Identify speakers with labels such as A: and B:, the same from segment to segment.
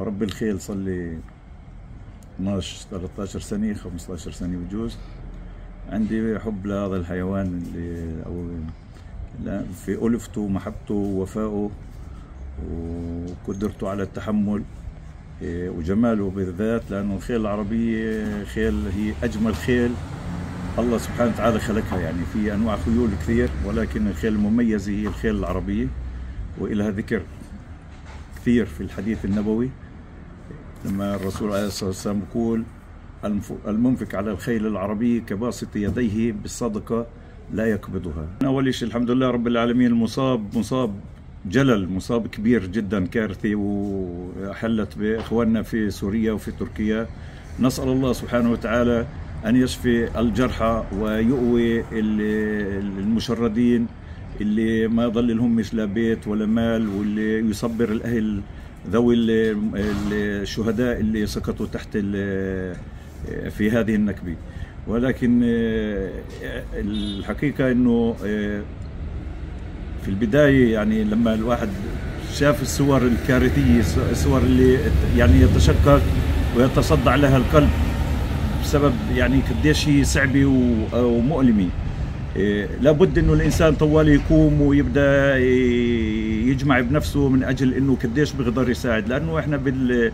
A: بربي الخيل صار لي 12 13 سنة 15 سنة بجوز. عندي حب لهذا الحيوان اللي لا في ألفته ومحبته ووفائه وقدرته على التحمل إيه، وجماله بالذات لأنه الخيل العربية خيل هي أجمل خيل الله سبحانه وتعالى خلقها. يعني في أنواع خيول كثير ولكن الخيل المميزة هي الخيل العربية وإلها ذكر كثير في الحديث النبوي. لما الرسول عليه الصلاة والسلام يقول المنفق على الخيل العربية كباسط يديه بالصدقة لا يقبضها أول شيء الحمد لله رب العالمين المصاب مصاب جلل مصاب كبير جدا كارثي وحلت بإخواننا في سوريا وفي تركيا. نسأل الله سبحانه وتعالى أن يشفي الجرحى ويؤوي المشردين اللي ما ضل لهم مش لا بيت ولا مال واللي يصبر الأهل ذوي الشهداء اللي سقطوا تحت في هذه النكبة. ولكن الحقيقة أنه في البداية يعني لما الواحد شاف الصور الكارثية الصور اللي يعني يتشقق ويتصدع لها القلب بسبب يعني قديش هي صعبة ومؤلمة. إيه، لابد إنه الإنسان طوال يقوم ويبدأ يجمع بنفسه من أجل إنه قديش بيقدر يساعد. لأنه إحنا بال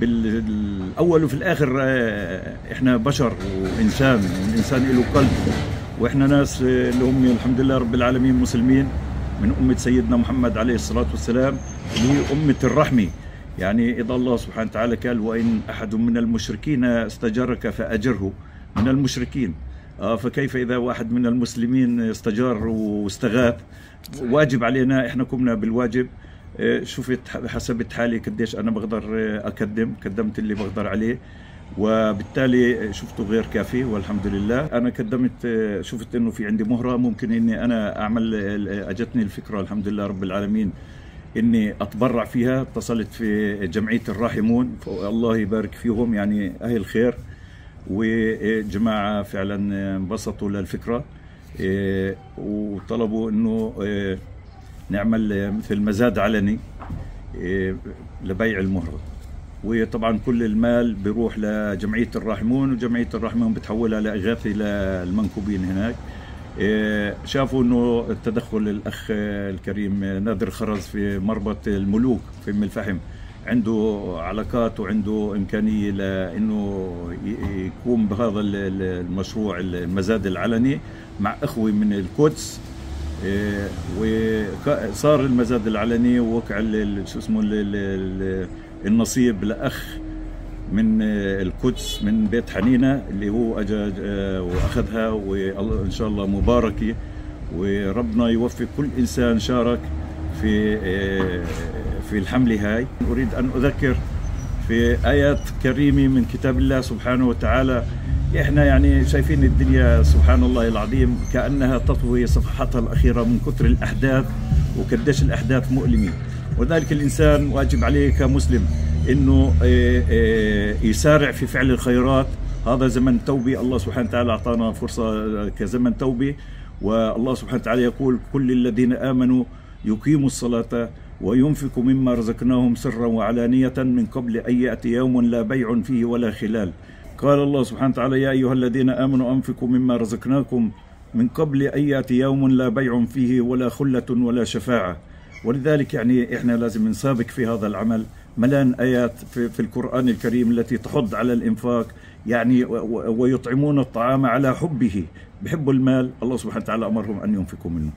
A: بالأول وفي الآخر آه، إحنا بشر وإنسان والإنسان له قلب. وإحنا ناس اللي هم الحمد لله رب العالمين مسلمين من أمة سيدنا محمد عليه الصلاة والسلام اللي هي أمة الرحمة. يعني إذا الله سبحانه وتعالى قال وإن أحد من المشركين استجرك فأجره. من المشركين. آه فكيف إذا واحد من المسلمين استجار واستغاث؟ واجب علينا إحنا قمنا بالواجب. آه، شفت حسبت حالي قديش أنا بقدر أقدم قدمت اللي بقدر عليه. وبالتالي شفته غير كافي والحمد لله. أنا قدمت آه، شفت إنه في عندي مهرة ممكن إني أنا أعمل أجتني الفكرة الحمد لله رب العالمين إني أتبرع فيها. اتصلت في جمعية الراحمون الله يبارك فيهم يعني أهل خير وجماعة فعلا انبسطوا للفكرة إيه، وطلبوا إنه إيه، نعمل مثل مزاد علني إيه، لبيع المهرة. وطبعا كل المال بيروح لجمعية الراحمون وجمعية الراحمون بتحولها لإغاثة للمنكوبين هناك. شافوا إنه التدخل الأخ الكريم نادر خرز في مربط الملوك في ام الفحم عنده علاقات وعنده إمكانية لإنه يقوم بهذا المشروع المزاد العلني مع إخوة من القدس. إيه، وصار المزاد العلني ووقع شو اسمه النصيب لأخ من القدس من بيت حنينة اللي هو اجى وأخذها وإن شاء الله مباركة. وربنا يوفق كل إنسان شارك في إيه، في الحملة هاي. أريد أن أذكر في آيات كريمة من كتاب الله سبحانه وتعالى. إحنا يعني شايفين الدنيا سبحان الله العظيم كأنها تطوي صفحتها الأخيرة من كثر الأحداث وقديش الأحداث مؤلمة. وذلك الإنسان واجب عليه كمسلم إنه آه، آه، يسارع في فعل الخيرات. هذا زمن توبة. الله سبحانه وتعالى أعطانا فرصة كزمن توبة. والله سبحانه وتعالى يقول كل الذين آمنوا يقيموا الصلاة وينفق مما رزقناهم سرا وعلانية من قبل أن يأتي يوم لا بيع فيه ولا خلال. قال الله سبحانه وتعالى يا أيها الذين آمنوا أنفقوا مما رزقناكم من قبل أن يأتي يوم لا بيع فيه ولا خلة ولا شفاعة. ولذلك يعني إحنا لازم نسابق في هذا العمل. ملان آيات في, في القرآن الكريم التي تحض على الإنفاق يعني ويطعمون الطعام على حبه. بحبوا المال الله سبحانه وتعالى أمرهم أن ينفقوا منه.